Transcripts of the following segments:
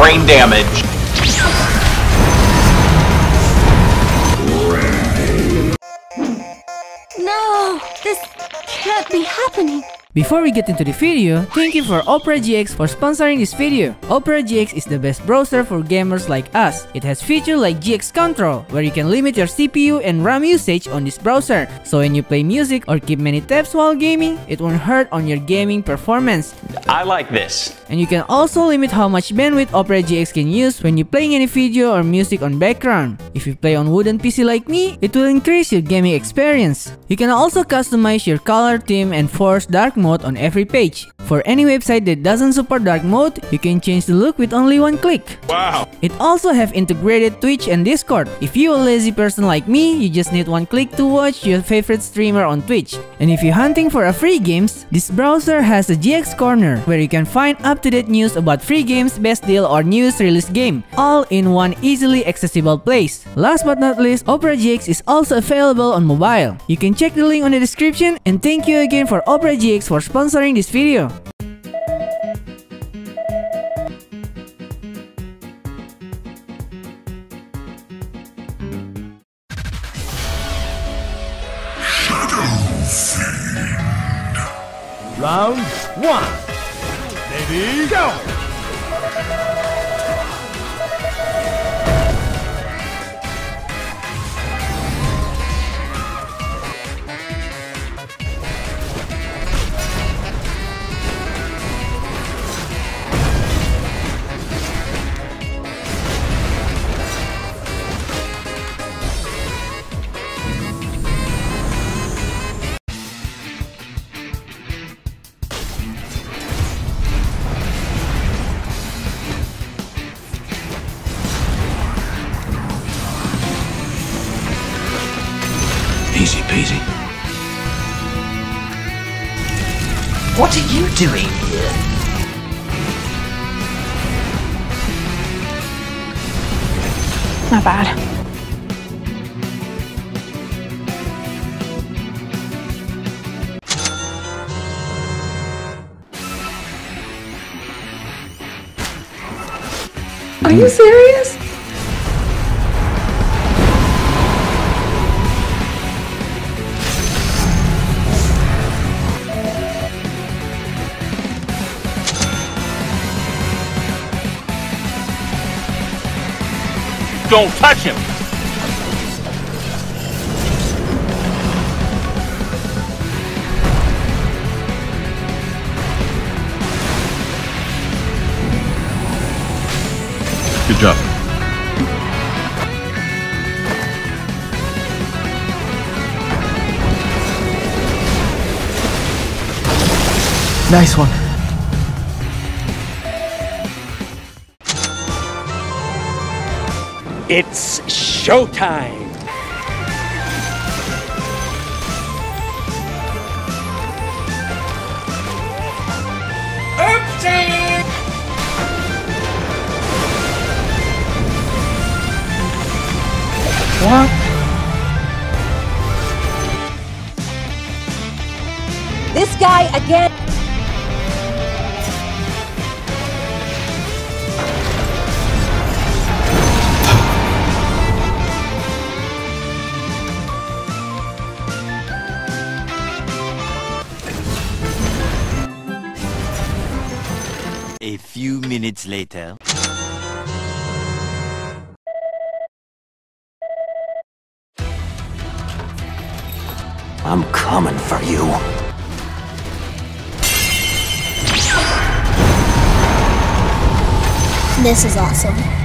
brain damage. No, this can't be happening. Before we get into the video, thank you for Opera GX for sponsoring this video. Opera GX is the best browser for gamers like us. It has features like GX Control, where you can limit your CPU and RAM usage on this browser, so when you play music or keep many tabs while gaming, it won't hurt on your gaming performance. I like this. And you can also limit how much bandwidth Opera GX can use when you're playing any video or music on background. If you play on wooden PC like me, it will increase your gaming experience. You can also customize your color theme and force dark mode on every page. For any website that doesn't support dark mode, you can change the look with only one click. Wow. It also have integrated Twitch and Discord. If you a lazy person like me, you just need one click to watch your favorite streamer on Twitch. And if you're hunting for a free games, this browser has a GX Corner where you can find up-to-date news about free games, best deal or newest release game, all in one easily accessible place. Last but not least, Opera GX is also available on mobile. You can check the link on the description and thank you again for Opera GX for sponsoring this video. Round one. Ready, go! Doing here? Not bad. Are you mm. serious? Don't touch him. Good job. Nice one. It's showtime! I'm coming for you. This is awesome.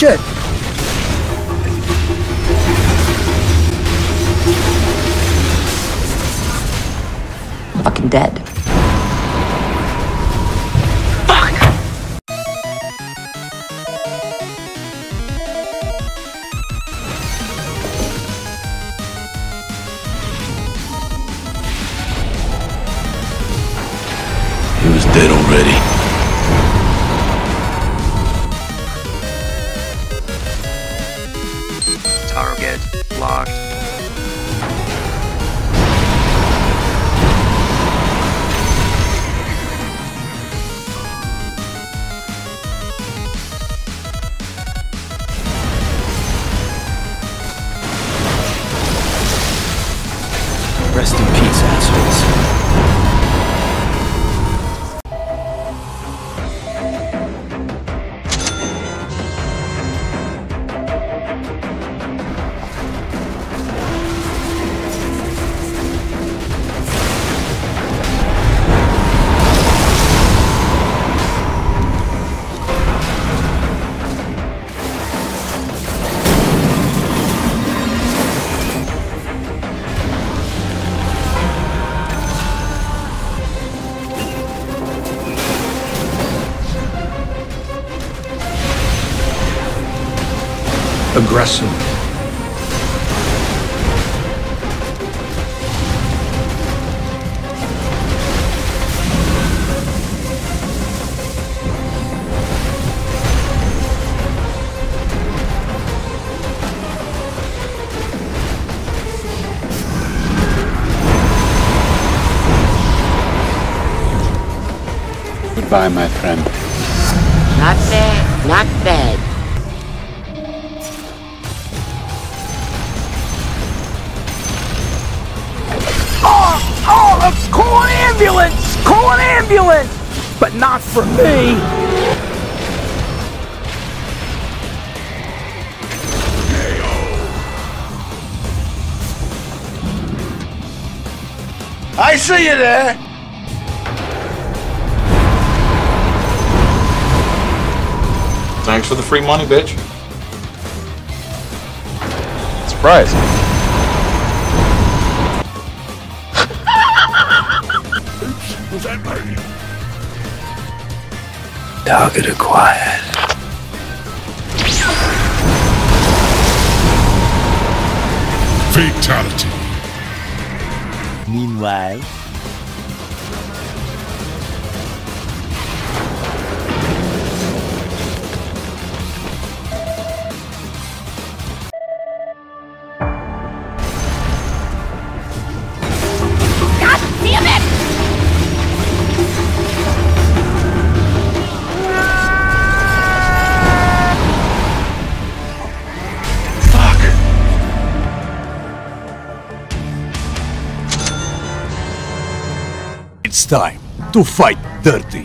Shit! Fucking dead. Aggressive. Goodbye, my friend. Not bad, not bad. Ambulance! Call an ambulance! But not for me! I see you there! Thanks for the free money, bitch. Surprise. Target acquired. Fatality. Meanwhile, time to fight dirty.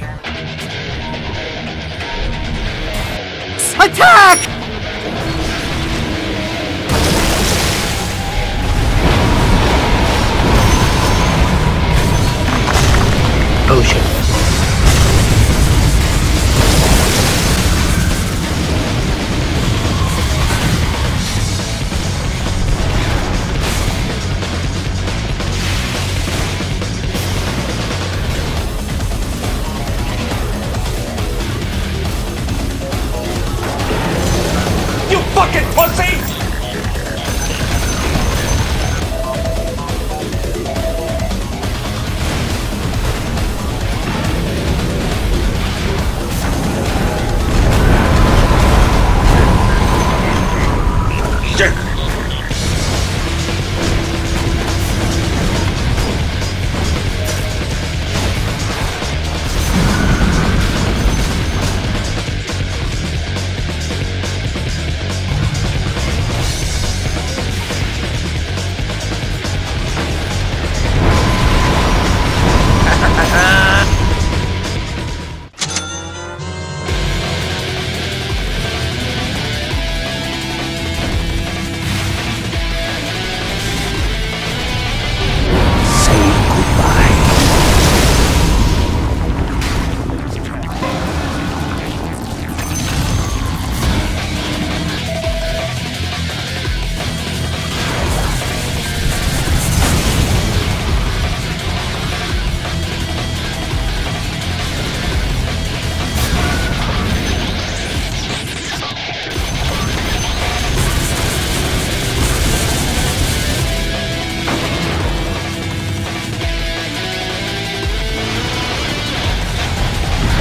Attack! Ocean.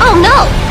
Oh no!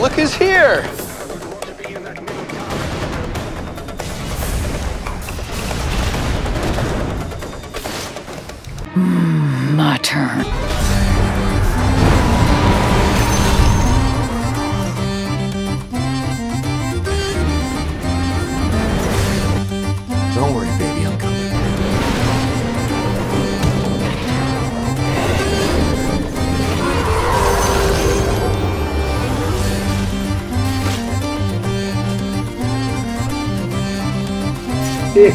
Look who's here! Hmm, my turn.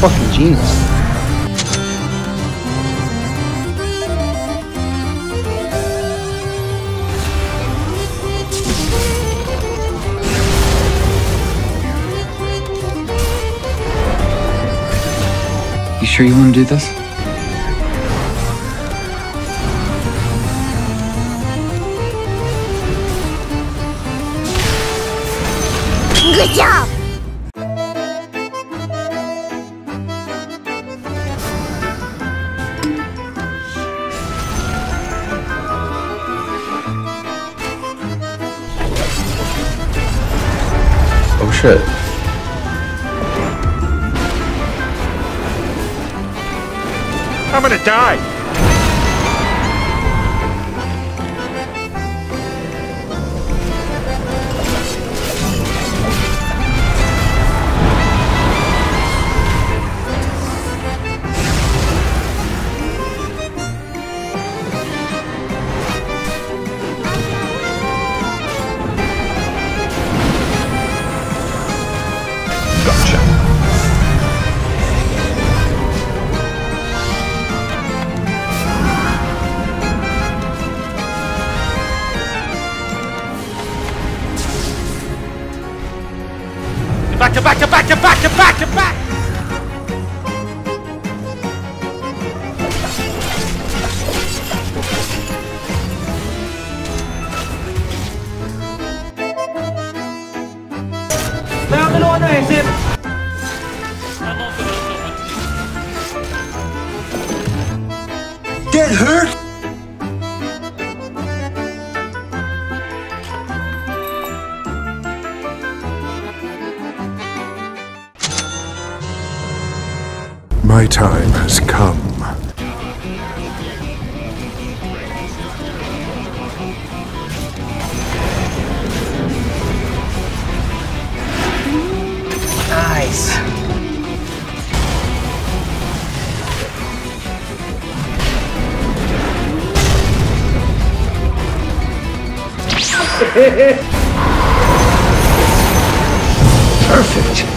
Fucking genius. You sure you want to do this? Good job! Oh shit. I'm gonna die! Back, come back, come back, come back! Down below 110 My time has come. Nice. Perfect.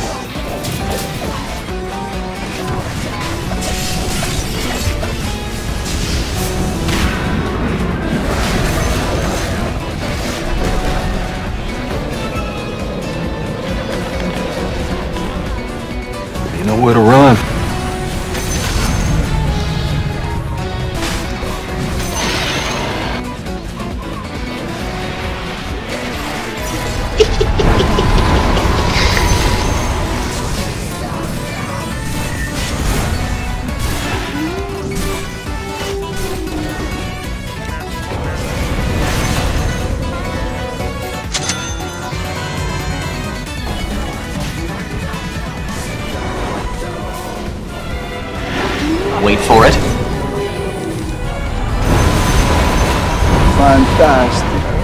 You know where to run. Fantastic.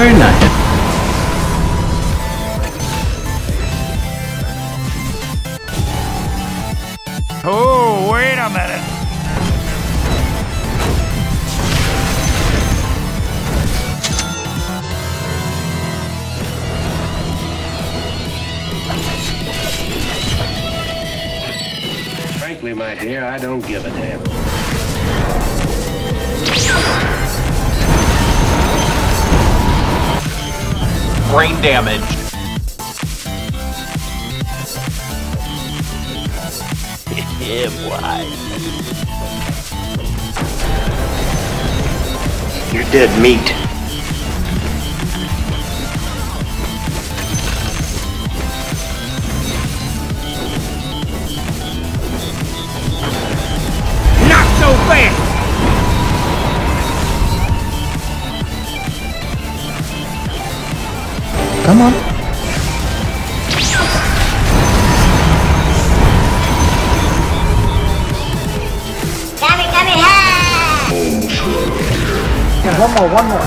Very nice. Oh, wait a minute. Frankly, my dear, I don't give a damn. Brain damage. yeah, boy. You're dead meat. One more, one more.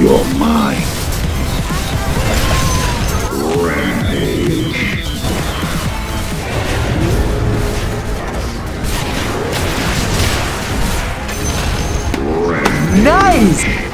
You're mine. Rampage. Nice!